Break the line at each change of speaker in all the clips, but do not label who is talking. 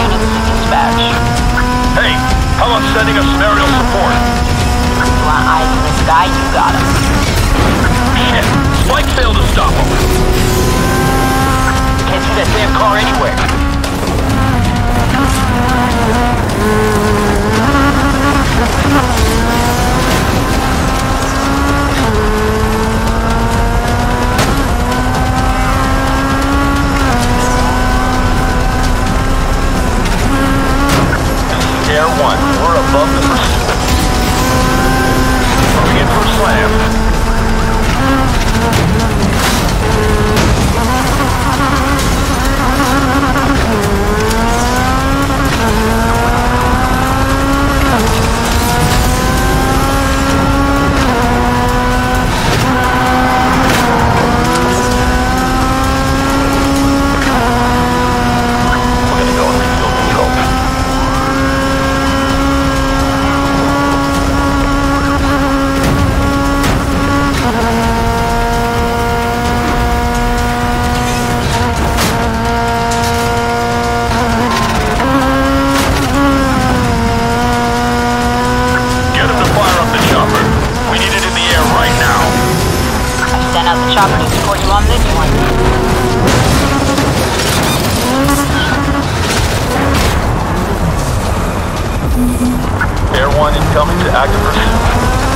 units
to dispatch.
Hey, how about sending us some aerial support?
You want eyes in the sky? You got it.
Shit, Spike failed to stop them. Can't see that damn car anywhere. To
support you on this one.
Air 1 incoming to active pursuit.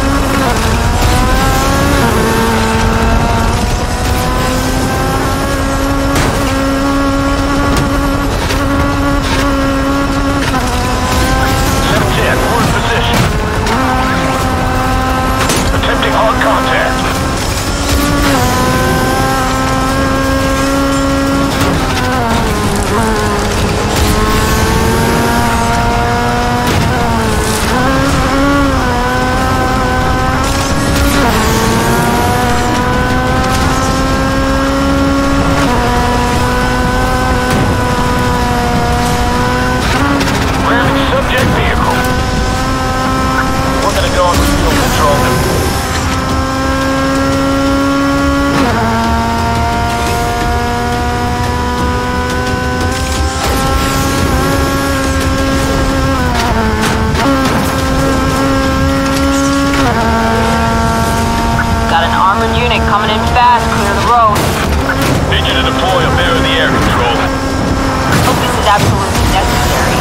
is absolutely necessary.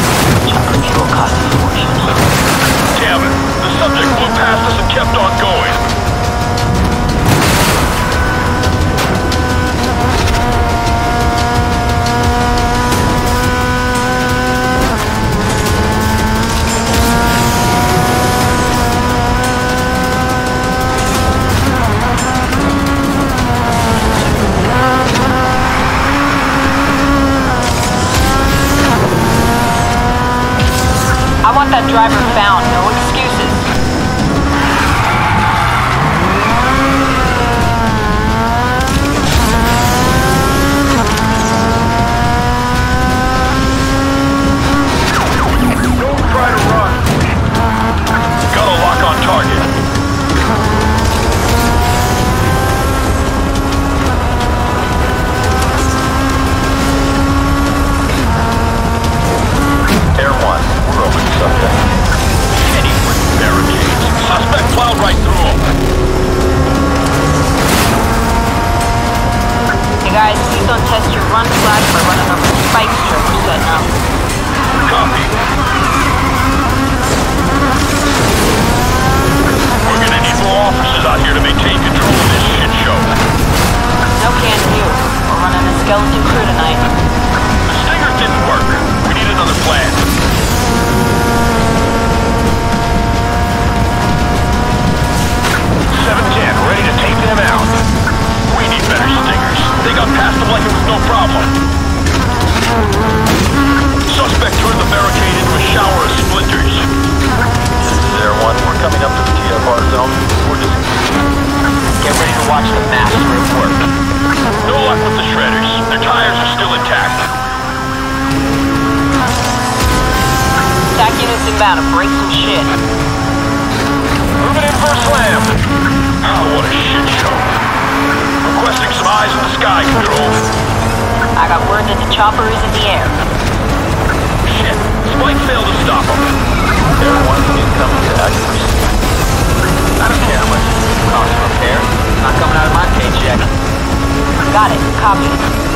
Jump control causes.
Damn it! The subject blew past us and kept on going.
that
the
chopper is in the air.
Shit. Spike failed to stop him. There one, incoming accuracy. I don't care how much it costs to repair. Not coming out of my paycheck.
Got it. Copy.